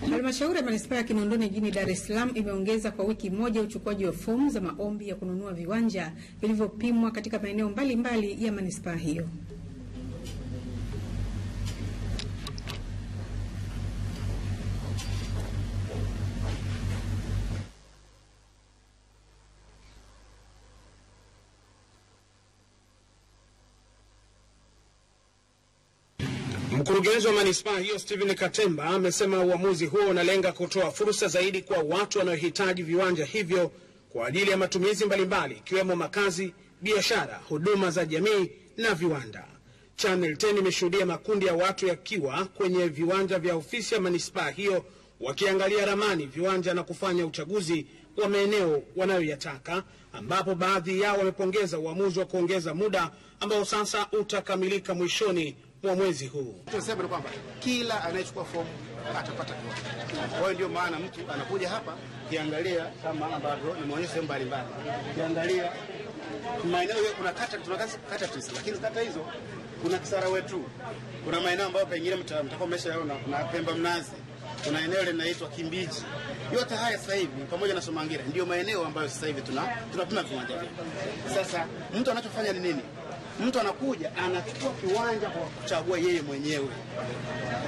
Halmashauri ya manispaa ya Kinondoni jijini Dar es Salaam imeongeza kwa wiki moja uchukuaji wa fomu za maombi ya kununua viwanja vilivyopimwa katika maeneo mbalimbali ya manispaa hiyo. Mkurugenzi wa manispaa hiyo Stephen Katemba amesema uamuzi huo unalenga kutoa fursa zaidi kwa watu wanaohitaji viwanja hivyo kwa ajili ya matumizi mbalimbali ikiwemo makazi, biashara, huduma za jamii na viwanda. Channel 10 imeshuhudia makundi ya watu yakiwa kwenye viwanja vya ofisi ya manispaa hiyo wakiangalia ramani viwanja na kufanya uchaguzi wa maeneo wanayoyataka, ambapo baadhi yao wamepongeza uamuzi wa kuongeza muda ambao sasa utakamilika mwishoni mwa mwezi huu. Tunasema ni kwamba kila anayechukua fomu atapata kiwanja. Kwa hiyo ndio maana mtu anakuja hapa kiangalia kama ambavyo nimeonyesha sehemu mbalimbali, kiangalia maeneo hiyo, kuna kata, tuna kata tisa, lakini kata hizo kuna Kisara wetu, kuna maeneo ambayo pengine mta- mtakuwa mmeshaona, kuna Pemba Mnazi, kuna eneo linaitwa Kimbiji. Yote haya sasa hivi pamoja na Somangira ndio maeneo ambayo sasa hivi tuna tunapima viwanja vyetu. Sasa mtu anachofanya ni nini? Mtu anakuja anachukua kiwanja kwa kuchagua yeye mwenyewe,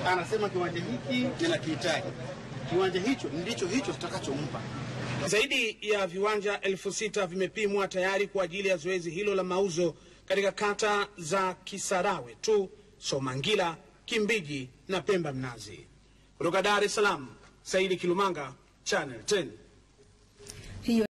anasema kiwanja hiki ninakihitaji, kiwanja hicho ndicho hicho tutakachompa. Zaidi ya viwanja elfu sita vimepimwa tayari kwa ajili ya zoezi hilo la mauzo katika kata za Kisarawe tu, Somangila, Kimbiji na Pemba Mnazi. Kutoka Dar es Salaam, Saidi Kilumanga, Channel 10. Hiyo